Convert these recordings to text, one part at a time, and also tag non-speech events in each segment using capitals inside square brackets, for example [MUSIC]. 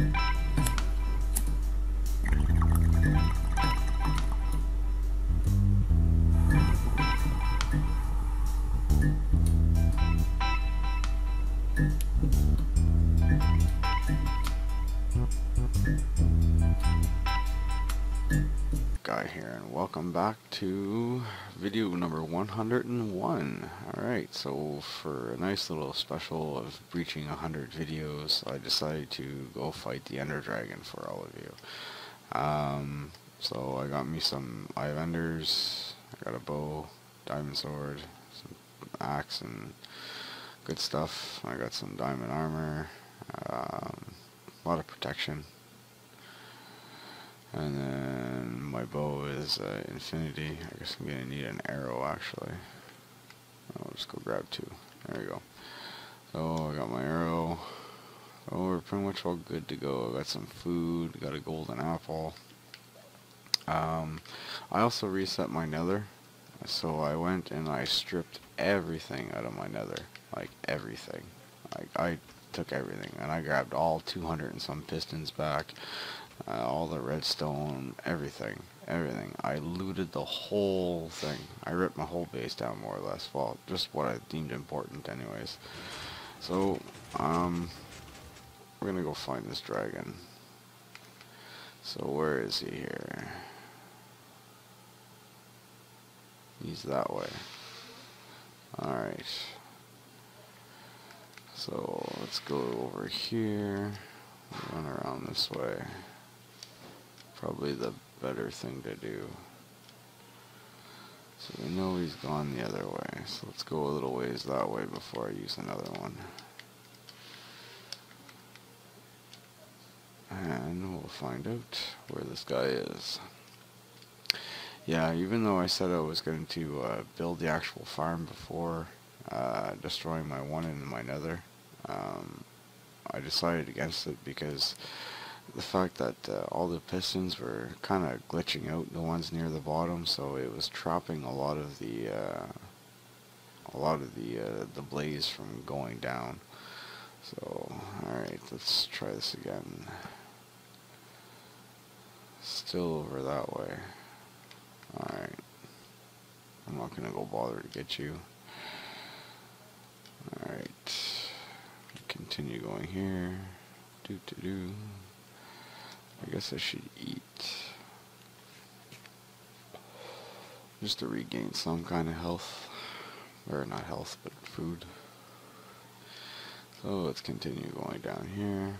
here and welcome back to video number 101 alright so for a nice little special of breaching 100 videos I decided to go fight the ender dragon for all of you. Um, so I got me some vendors I got a bow diamond sword some axe and good stuff. I got some diamond armor um, a lot of protection. And then my bow is uh, infinity. I guess I'm going to need an arrow actually. I'll just go grab two. There we go. So I got my arrow. Oh, we're pretty much all good to go. I got some food, got a golden apple. Um, I also reset my nether. So I went and I stripped everything out of my nether. Like everything. Like I took everything and I grabbed all 200 and some pistons back uh, all the redstone, everything, everything. I looted the whole thing. I ripped my whole base down more or less. Well, just what I deemed important anyways. So, um, we're gonna go find this dragon. So where is he here? He's that way. Alright. So let's go over here. Run around this way probably the better thing to do. So we know he's gone the other way, so let's go a little ways that way before I use another one. And we'll find out where this guy is. Yeah, even though I said I was going to uh, build the actual farm before uh, destroying my one and my nether, um, I decided against it because the fact that uh, all the pistons were kind of glitching out, the ones near the bottom, so it was trapping a lot of the uh, a lot of the uh, the blaze from going down. So, alright, let's try this again. Still over that way. Alright. I'm not to go bother to get you. Alright. Continue going here. Do do do. I guess I should eat. Just to regain some kind of health. Or not health, but food. So let's continue going down here.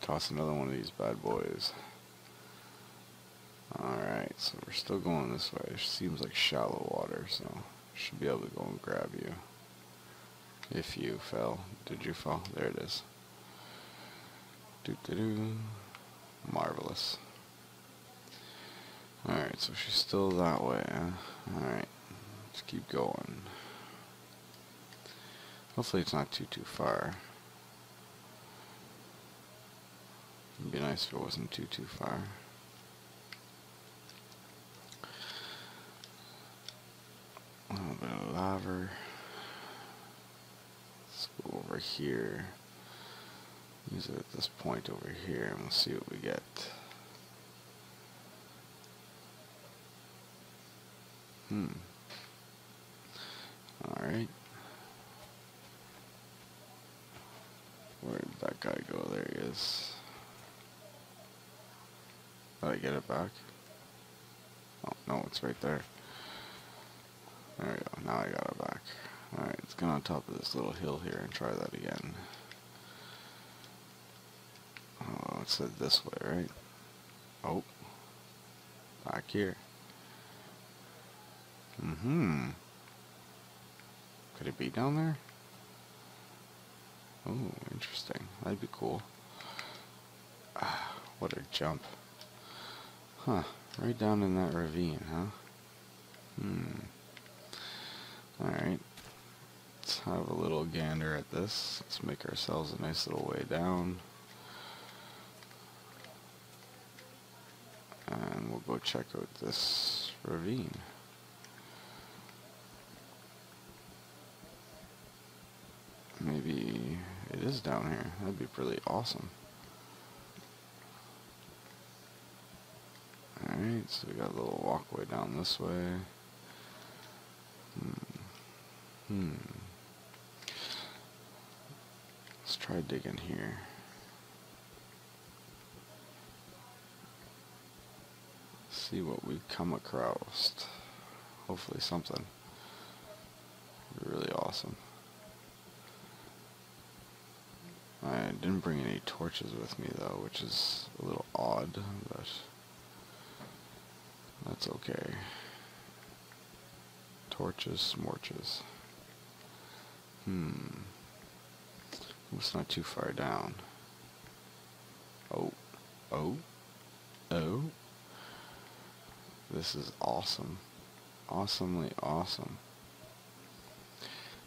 Toss another one of these bad boys. Alright, so we're still going this way. It seems like shallow water, so should be able to go and grab you. If you fell. Did you fall? There it is. Do do do. Marvelous. Alright, so she's still that way, huh? Alright, let's keep going. Hopefully it's not too, too far. It'd be nice if it wasn't too, too far. A little bit of lava. Let's go over here use it at this point over here and we'll see what we get. Hmm. Alright. Where did that guy go? There he is. Did I get it back? Oh, no, it's right there. There we go. Now I got it back. Alright, let's get on top of this little hill here and try that again. Said this way, right? Oh. Back here. Mm-hmm. Could it be down there? Oh, interesting. That'd be cool. Ah, what a jump. Huh. Right down in that ravine, huh? Hmm. Alright. Let's have a little gander at this. Let's make ourselves a nice little way down. And we'll go check out this ravine. Maybe it is down here. That'd be pretty awesome. Alright, so we got a little walkway down this way. Hmm. Hmm. Let's try digging here. See what we come across. Hopefully something really awesome. I didn't bring any torches with me though, which is a little odd, but that's okay. Torches, smorches. Hmm. It's not too far down. Oh. Oh. Oh. This is awesome. Awesomely awesome.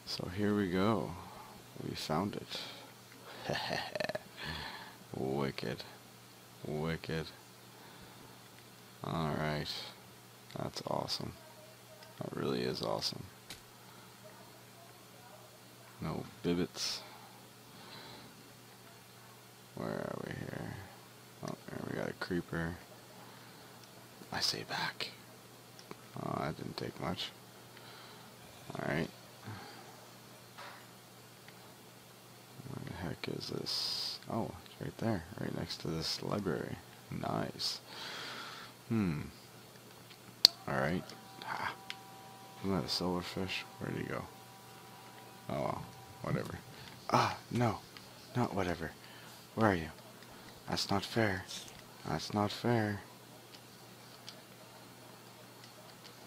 So here we go. We found it. [LAUGHS] Wicked. Wicked. Alright. That's awesome. That really is awesome. No bibbits. Where are we here? Oh, there we got a creeper. I say back. Oh, that didn't take much. Alright. Where the heck is this? Oh, it's right there. Right next to this library. Nice. Hmm. Alright. Ah. Isn't that a silverfish? Where'd he go? Oh well. Whatever. Ah, no. Not whatever. Where are you? That's not fair. That's not fair.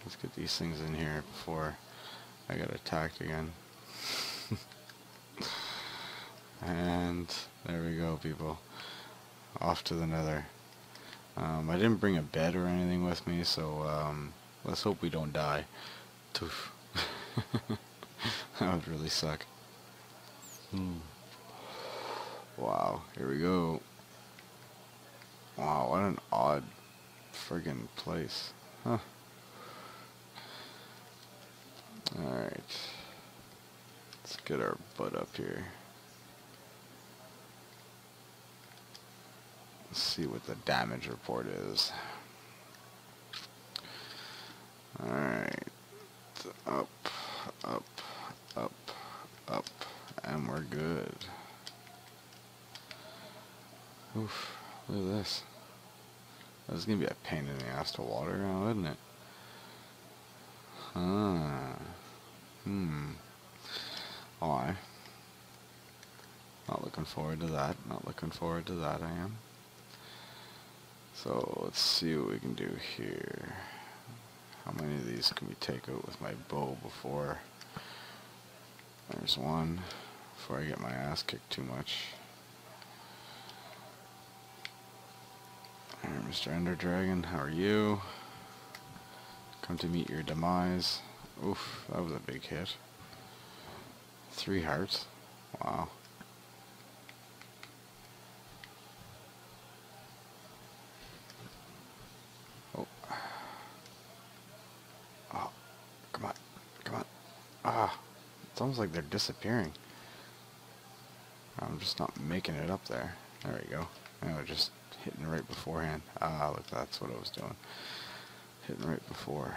Let's get these things in here before I get attacked again. [LAUGHS] and there we go, people. Off to the nether. Um, I didn't bring a bed or anything with me, so um, let's hope we don't die. Toof. [LAUGHS] that would really suck. Hmm. Wow, here we go. Wow, what an odd friggin' place. Huh. Alright. Let's get our butt up here. Let's see what the damage report is. Alright. Up, up, up, up. And we're good. Oof. Look at this. This is to be a pain in the ass to water now, isn't it? Huh. Hmm. I. Not looking forward to that. Not looking forward to that, I am. So let's see what we can do here. How many of these can we take out with my bow before? There's one. Before I get my ass kicked too much. There, Mr. Ender Dragon, how are you? Come to meet your demise. Oof, that was a big hit. Three hearts. Wow. Oh. Oh. Come on. Come on. Ah. It's almost like they're disappearing. I'm just not making it up there. There we go. Was just hitting right beforehand. Ah, look, that's what I was doing. Hitting right before.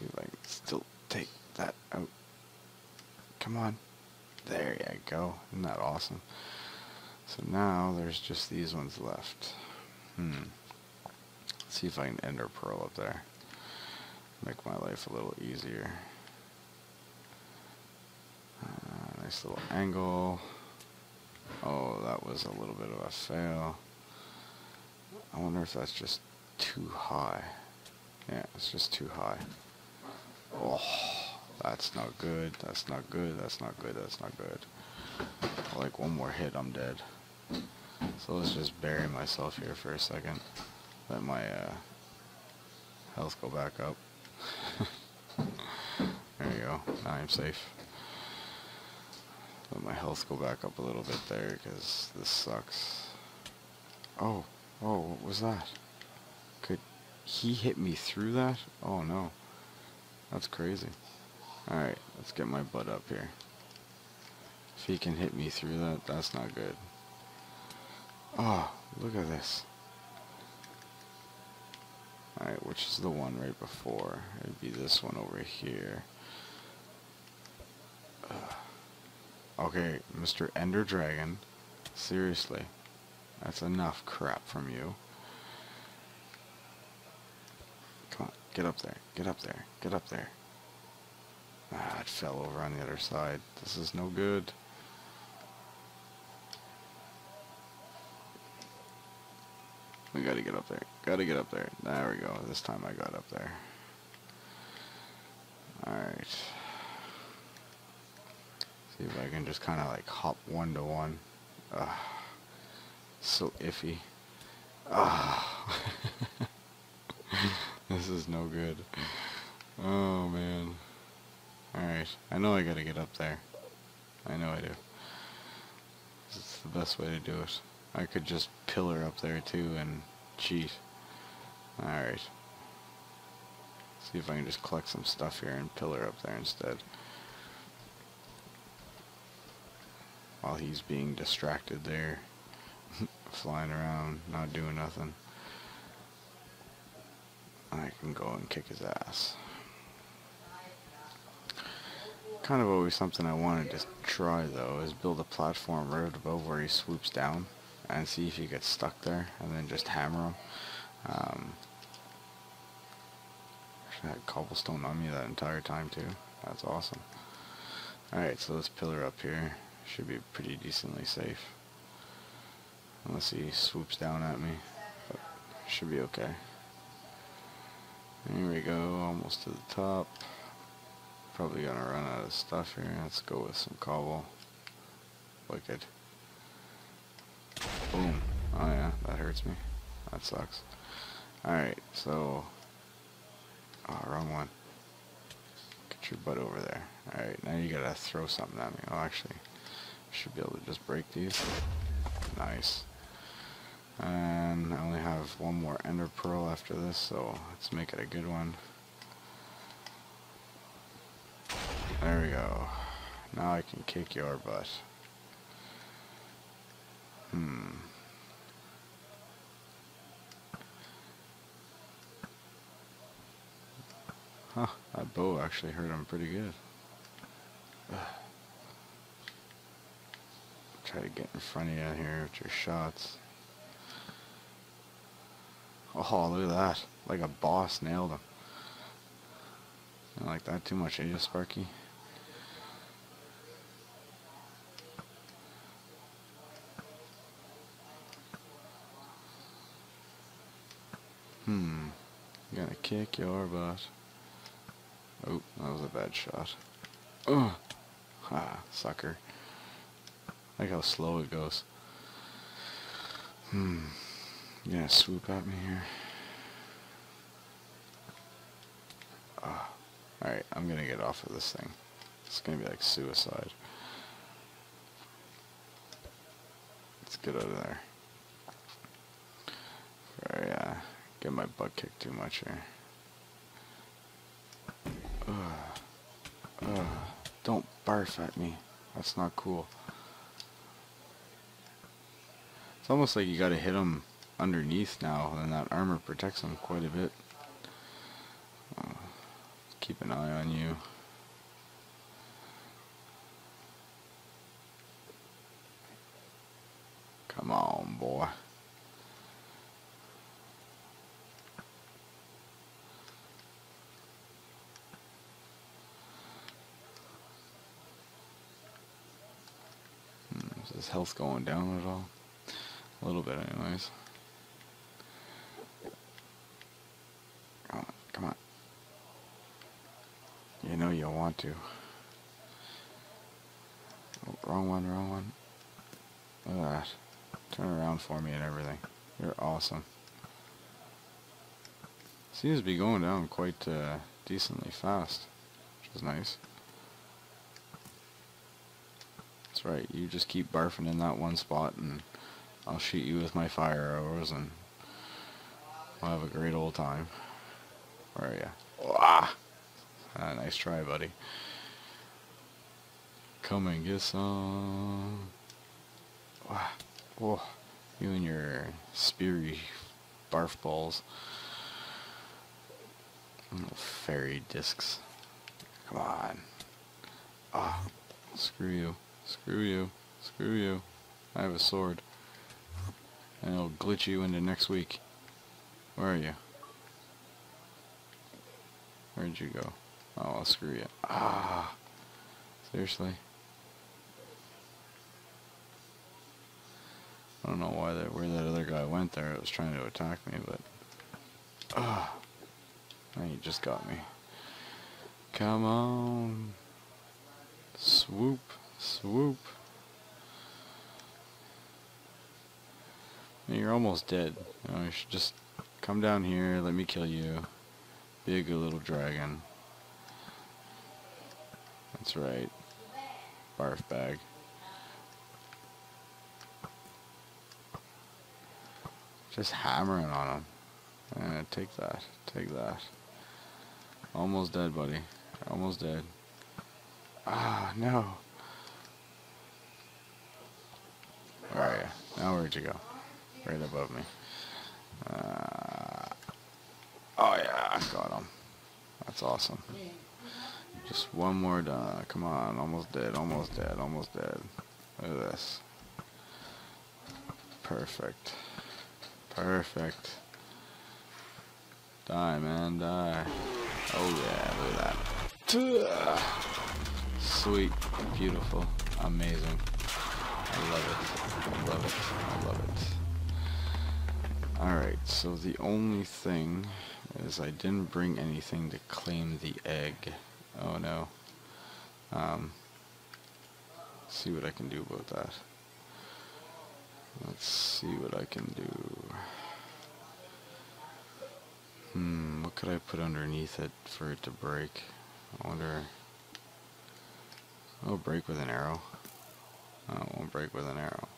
See if I can still take that out. Come on. There you go. Isn't that awesome? So now there's just these ones left. Hmm. Let's see if I can ender pearl up there. Make my life a little easier. Nice little angle. Oh, that was a little bit of a fail. I wonder if that's just too high. Yeah, it's just too high. Oh, that's not good. That's not good. That's not good. That's not good. Like one more hit, I'm dead. So let's just bury myself here for a second. Let my uh, health go back up. [LAUGHS] there you go. Now I'm safe. Let my health go back up a little bit there, because this sucks. Oh, oh, what was that? Could he hit me through that? Oh no. That's crazy. Alright, let's get my butt up here. If he can hit me through that, that's not good. Oh, look at this. Alright, which is the one right before? It'd be this one over here. Okay, Mr. Ender Dragon. Seriously. That's enough crap from you. Come on, get up there. Get up there. Get up there. Ah, it fell over on the other side. This is no good. We gotta get up there. Gotta get up there. There we go. This time I got up there. Alright. See if I can just kind of like hop one to one. Ugh. So iffy. Ah. [LAUGHS] this is no good. Oh man. Alright. I know I gotta get up there. I know I do. It's the best way to do it. I could just pillar up there too and cheat. Alright. See if I can just collect some stuff here and pillar up there instead. While he's being distracted there. [LAUGHS] flying around, not doing nothing. I can go and kick his ass. Kind of always something I wanted to try though, is build a platform right above where he swoops down and see if he gets stuck there and then just hammer him. Um, I had cobblestone on me that entire time too. That's awesome. Alright, so this pillar up here should be pretty decently safe. Unless he swoops down at me. But should be okay. Here we go, almost to the top. Probably gonna run out of stuff here. Let's go with some cobble. Wicked. Boom. Oh yeah, that hurts me. That sucks. Alright, so... Oh, wrong one. Get your butt over there. Alright, now you gotta throw something at me. Oh, actually, should be able to just break these. Nice. And I only have one more ender pearl after this, so let's make it a good one. There we go. Now I can kick your butt. Hmm. Huh, that bow actually hurt him pretty good. Try to get in front of you here with your shots. Oh, look at that. Like a boss nailed him. You like that too much, eh, Sparky? Hmm. Gonna kick your butt. Oh, that was a bad shot. Oh, ah, sucker. Like how slow it goes. Hmm. Yeah, swoop at me here. Oh. Alright, I'm gonna get off of this thing. It's gonna be like suicide. Let's get out of there. Sorry, uh, get my butt kicked too much here. Ugh. Ugh. Don't barf at me. That's not cool. It's almost like you gotta hit them underneath now, and that armor protects them quite a bit. Uh, keep an eye on you. Come on, boy. Hmm, is his health going down at all? A little bit anyways. Come on, come on. You know you want to. Oh, wrong one, wrong one. Look at that. Turn around for me and everything. You're awesome. Seems to be going down quite uh, decently fast, which is nice. That's right, you just keep barfing in that one spot and I'll shoot you with my fire arrows and we'll have a great old time. Where are ya? you? Ah, nice try, buddy. Come and get some. Wow. Oh, you and your speary barf balls. Little fairy discs. Come on. Ah, oh, screw you. Screw you. Screw you. I have a sword. And it'll glitch you into next week. Where are you? Where'd you go? Oh, I'll screw you. Ah. Seriously? I don't know why that where that other guy went there. It was trying to attack me, but ah, oh, he just got me. Come on, swoop, swoop. You're almost dead. You, know, you should just come down here. Let me kill you. Be a good little dragon. That's right. Barf bag. Just hammering on him. Take that. Take that. Almost dead, buddy. Almost dead. Ah, no. Where are you? Now where'd you go? Right above me. Uh, oh yeah, I got him. That's awesome. Just one more done. Come on, almost dead, almost dead, almost dead. Look at this. Perfect. Perfect. Die, man, die. Oh yeah, look at that. Sweet, beautiful, amazing. I love it. I love it. I love it. Alright, so the only thing is I didn't bring anything to claim the egg. Oh no. Um, see what I can do about that. Let's see what I can do. Hmm, what could I put underneath it for it to break? I wonder... Oh, break with an arrow. Oh, it won't break with an arrow.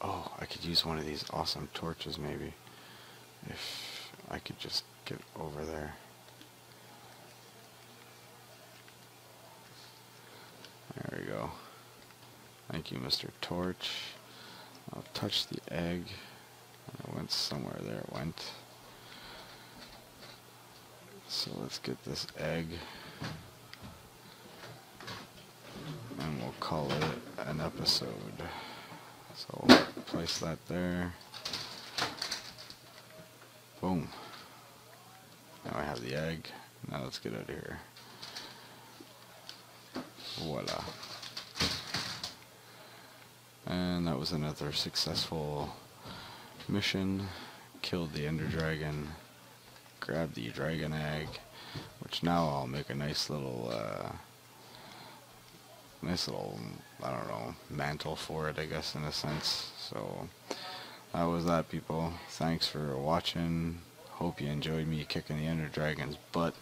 Oh, I could use one of these awesome torches maybe. If I could just get over there. There we go. Thank you, Mr. Torch. I'll touch the egg. It went somewhere there. It went. So let's get this egg. And we'll call it an episode. So we'll place that there. Boom. Now I have the egg. Now let's get out of here. Voila. And that was another successful mission. Killed the Ender Dragon. Grabbed the Dragon Egg. Which now I'll make a nice little, uh, nice little, I don't know, mantle for it, I guess, in a sense. So, that was that, people. Thanks for watching. Hope you enjoyed me kicking the Ender Dragon's butt.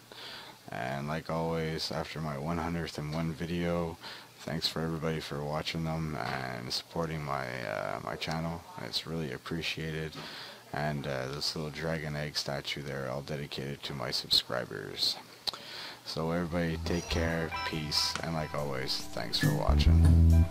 And like always, after my 101 video, thanks for everybody for watching them and supporting my uh, my channel. It's really appreciated. And uh, this little dragon egg statue there, I'll dedicate it to my subscribers. So everybody take care, peace, and like always, thanks for watching.